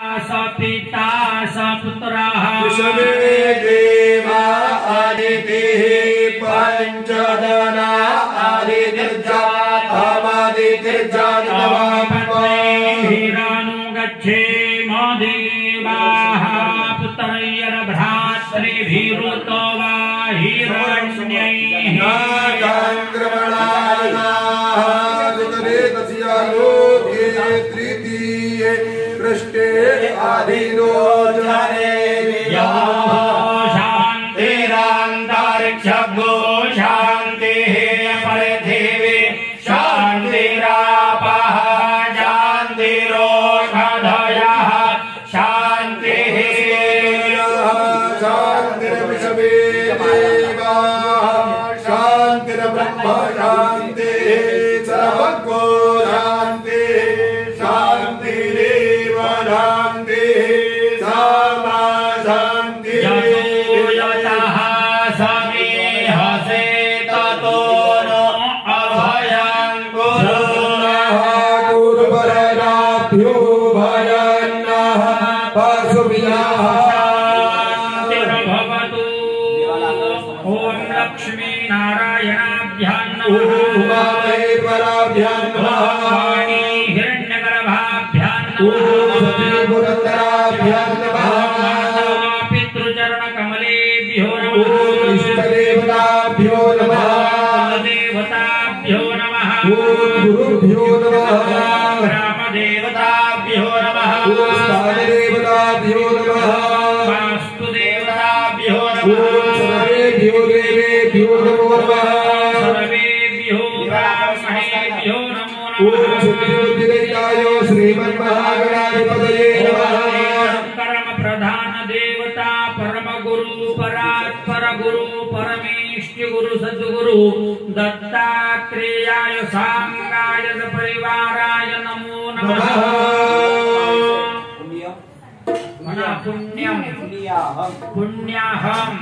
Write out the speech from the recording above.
स पिता स पुत्रः वृषभे देवा आदितिः पञ्चदना आदितिर्जातमादितिर्जातमाम् हिरानुगच्छेम देवाः पुत्रैर्भ्रातृभिरुतो वा हिरण्यैः तृतीये पृष्ठे आदिनो जने यो शान्तिरान्तरिक्षभो शान्तिः पृथिवी शान्तिरापः शान्तिरोषधयः। शान्तिः। शान्तिर्विषवे देवाः। शान्तिर्ब्रह्म शान्तिर्भवतु ॐ लक्ष्मीनारायणाभ्यां नमः उमामहेश्वराभ्यां नमः। हिरण्यगर्भाभ्यां नमः। पितृचरणकमलेभ्यो देवताभ्यो नमः। गुरुभ्यो नमः। स्थानदेवताभ्यो नमः वास्तुदेवताभ्यो नमः सर्वेभ्यो देवेभ्यो नमो नमः सर्वेभ्यो ब्राह्मणेभ्यो नमो ॐ नमः श्रीमन्महागणाधिपतये नमः। परम प्रधान देवता परम गुरु परात्पर गुरु परमेष्ठ गुरु सद्गुरु दत्तात्रेयाय सांगाय परिवाराय नमो। नमः। पुण्यम पुण्याहम्